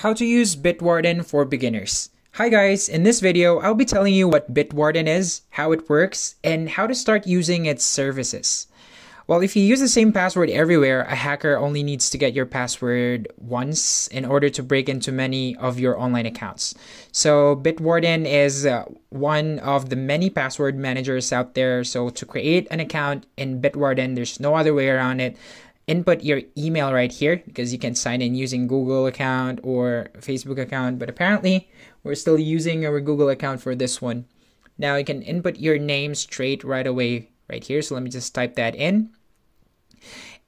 How to use Bitwarden for beginners. Hi guys, in this video, I'll be telling you what Bitwarden is, how it works, and how to start using its services. Well, if you use the same password everywhere, a hacker only needs to get your password once in order to break into many of your online accounts. So, Bitwarden is uh, one of the many password managers out there. So, to create an account in Bitwarden, there's no other way around it input your email right here because you can sign in using Google account or Facebook account, but apparently we're still using our Google account for this one. Now you can input your name straight right away right here. So let me just type that in.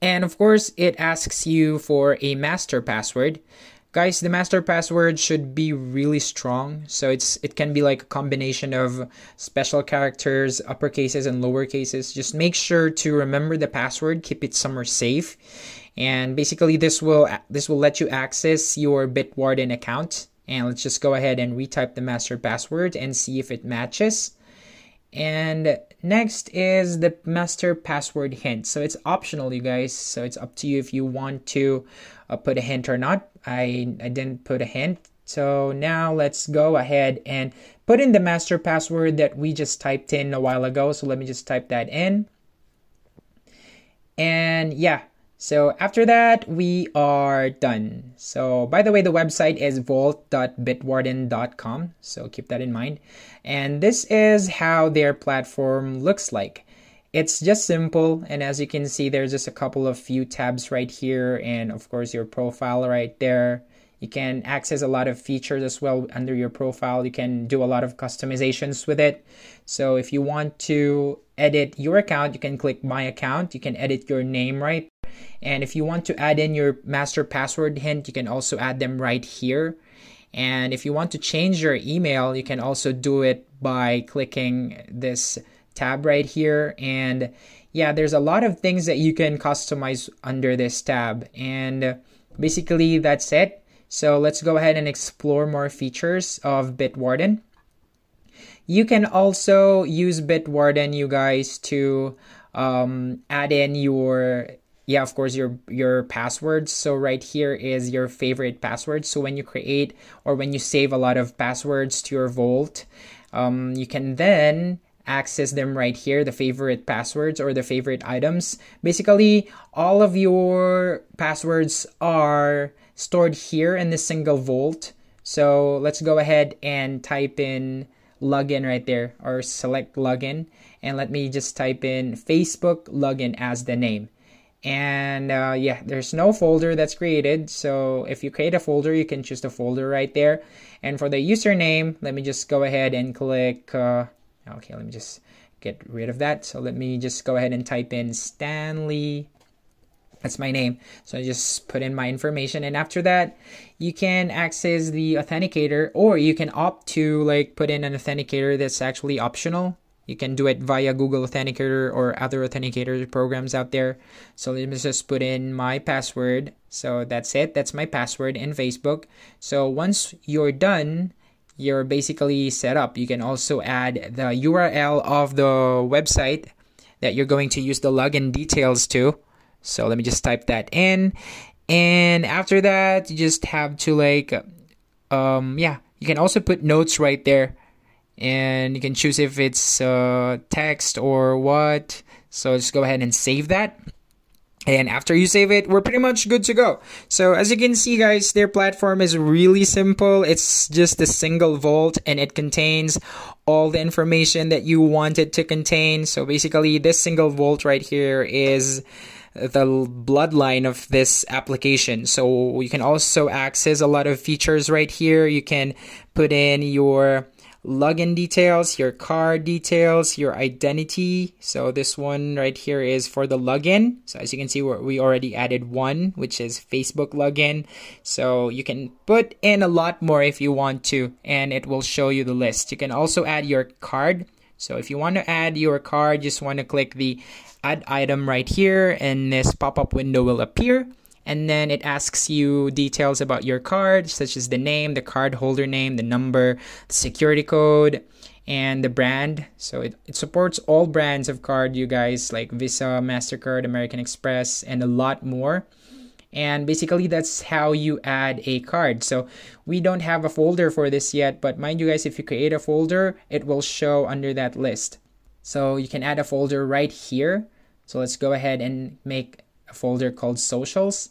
And of course, it asks you for a master password. Guys, the master password should be really strong. So it's it can be like a combination of special characters, upper cases and lower cases. Just make sure to remember the password, keep it somewhere safe. And basically this will this will let you access your Bitwarden account. And let's just go ahead and retype the master password and see if it matches. And next is the master password hint. So it's optional, you guys. So it's up to you if you want to uh, put a hint or not. I, I didn't put a hint. So now let's go ahead and put in the master password that we just typed in a while ago. So let me just type that in. And yeah, so after that, we are done. So by the way, the website is vault.bitwarden.com. So keep that in mind. And this is how their platform looks like. It's just simple. And as you can see, there's just a couple of few tabs right here. And of course, your profile right there. You can access a lot of features as well under your profile. You can do a lot of customizations with it. So if you want to edit your account, you can click my account. You can edit your name right and if you want to add in your master password hint, you can also add them right here. And if you want to change your email, you can also do it by clicking this tab right here. And yeah, there's a lot of things that you can customize under this tab. And basically, that's it. So let's go ahead and explore more features of Bitwarden. You can also use Bitwarden, you guys, to um, add in your yeah of course your your passwords. So right here is your favorite password. So when you create or when you save a lot of passwords to your vault um, you can then access them right here the favorite passwords or the favorite items. Basically all of your passwords are stored here in this single vault. So let's go ahead and type in login right there or select login and let me just type in facebook login as the name. And uh, yeah there's no folder that's created so if you create a folder you can choose the folder right there. And for the username let me just go ahead and click uh, okay let me just get rid of that. So let me just go ahead and type in Stanley that's my name so I just put in my information and after that you can access the authenticator or you can opt to like put in an authenticator that's actually optional you can do it via Google Authenticator or other authenticator programs out there. So let me just put in my password. So that's it. That's my password in Facebook. So once you're done, you're basically set up. You can also add the URL of the website that you're going to use the login details to. So let me just type that in. And after that, you just have to like, um, yeah, you can also put notes right there and you can choose if it's uh, text or what. So just go ahead and save that. And after you save it, we're pretty much good to go. So as you can see guys, their platform is really simple. It's just a single vault and it contains all the information that you want it to contain. So basically this single vault right here is the bloodline of this application. So you can also access a lot of features right here. You can put in your login details, your card details, your identity. So this one right here is for the login. So as you can see, we already added one, which is Facebook login. So you can put in a lot more if you want to, and it will show you the list. You can also add your card. So if you want to add your card, just want to click the add item right here and this pop-up window will appear and then it asks you details about your card, such as the name, the card holder name, the number, the security code, and the brand. So it, it supports all brands of card, you guys, like Visa, MasterCard, American Express, and a lot more. And basically that's how you add a card. So we don't have a folder for this yet but mind you guys if you create a folder it will show under that list. So you can add a folder right here. So let's go ahead and make a folder called socials.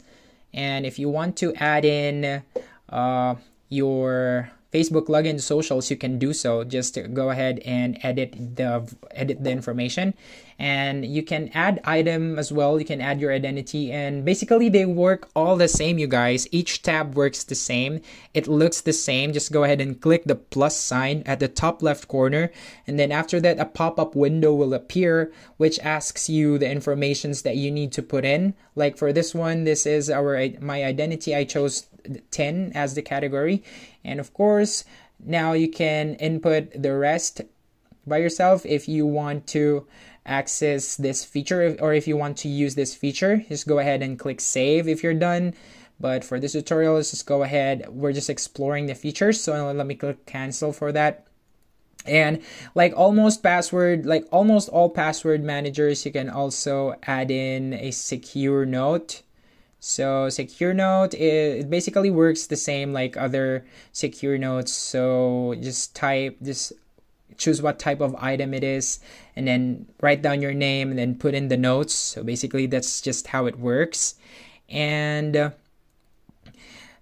And if you want to add in uh, your Facebook login socials, you can do so. Just go ahead and edit the edit the information, and you can add item as well. You can add your identity, and basically they work all the same. You guys, each tab works the same. It looks the same. Just go ahead and click the plus sign at the top left corner, and then after that, a pop up window will appear which asks you the informations that you need to put in. Like for this one, this is our my identity. I chose 10 as the category. And of course now you can input the rest by yourself if you want to access this feature or if you want to use this feature just go ahead and click save if you're done. But for this tutorial let's just go ahead. We're just exploring the features so let me click cancel for that. And like almost password like almost all password managers you can also add in a secure note so secure note it basically works the same like other secure notes. So just type just choose what type of item it is and then write down your name and then put in the notes. So basically that's just how it works. And uh,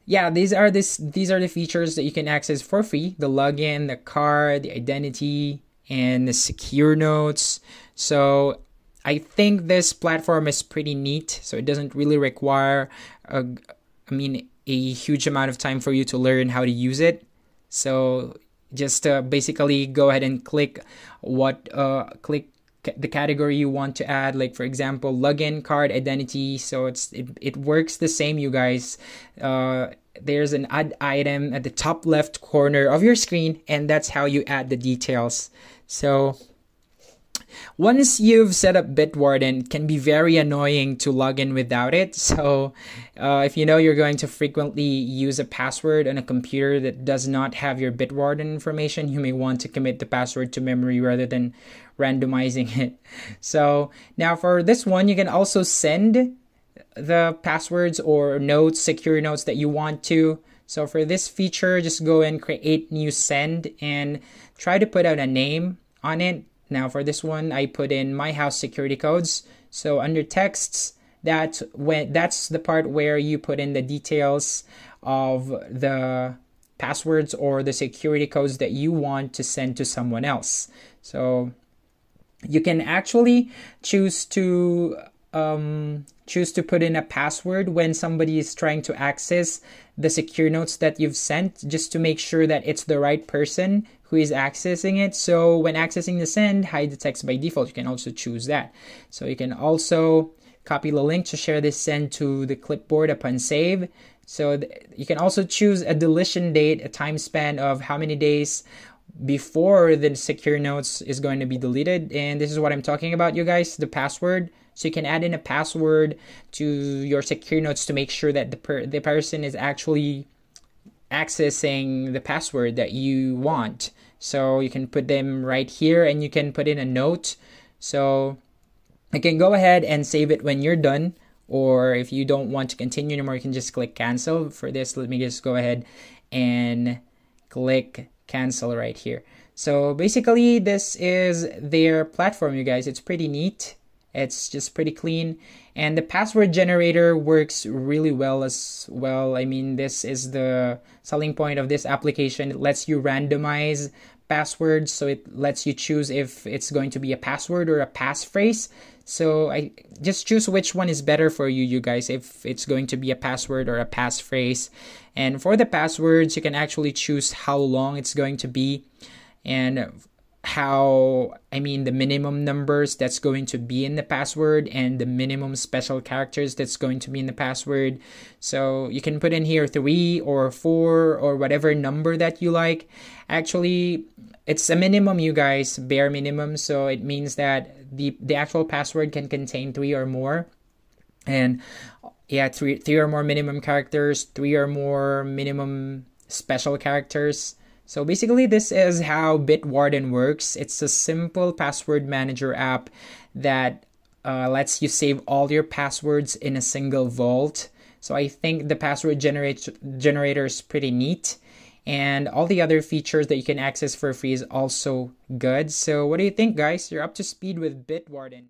yeah, these are this these are the features that you can access for free. The login, the card, the identity, and the secure notes. So I think this platform is pretty neat, so it doesn't really require, a, I mean, a huge amount of time for you to learn how to use it. So just uh, basically go ahead and click what uh, click the category you want to add like for example login card identity. So it's it, it works the same you guys. Uh, there's an add item at the top left corner of your screen and that's how you add the details. So once you've set up Bitwarden, it can be very annoying to log in without it. So, uh, if you know you're going to frequently use a password on a computer that does not have your Bitwarden information, you may want to commit the password to memory rather than randomizing it. So, now for this one, you can also send the passwords or notes, secure notes that you want to. So for this feature, just go and create new send and try to put out a name on it now for this one, I put in my house security codes. So under texts, that when that's the part where you put in the details of the passwords or the security codes that you want to send to someone else. So you can actually choose to um, choose to put in a password when somebody is trying to access the secure notes that you've sent just to make sure that it's the right person who is accessing it. So when accessing the send, hide the text by default. You can also choose that. So you can also copy the link to share this send to the clipboard upon save. So you can also choose a deletion date, a time span of how many days before the secure notes is going to be deleted. And this is what I'm talking about, you guys, the password. So you can add in a password to your secure notes to make sure that the per- the person is actually accessing the password that you want. So you can put them right here and you can put in a note. So you can go ahead and save it when you're done. Or if you don't want to continue anymore, you can just click cancel. For this, let me just go ahead and click cancel right here. So basically, this is their platform, you guys. It's pretty neat. It's just pretty clean. And the password generator works really well as well. I mean, this is the selling point of this application. It lets you randomize passwords, so it lets you choose if it's going to be a password or a passphrase. So I just choose which one is better for you, you guys, if it's going to be a password or a passphrase. And for the passwords, you can actually choose how long it's going to be. And how I mean the minimum numbers that's going to be in the password and the minimum special characters that's going to be in the password. So you can put in here 3 or 4 or whatever number that you like. Actually, it's a minimum you guys, bare minimum, so it means that the the actual password can contain 3 or more. And yeah, 3 3 or more minimum characters, 3 or more minimum special characters so basically this is how Bitwarden works. It's a simple password manager app that uh, lets you save all your passwords in a single vault. So I think the password generate, generator is pretty neat. And all the other features that you can access for free is also good. So what do you think, guys? You're up to speed with Bitwarden.